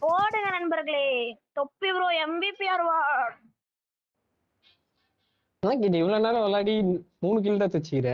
போடுங்க நண்பர்களே. தொப்பி ப்ரோ எம்பிபி அவார்ட் இவ்வளவு நேரம் விளையாடி மூணு கில் தான் தச்சுக்கிற.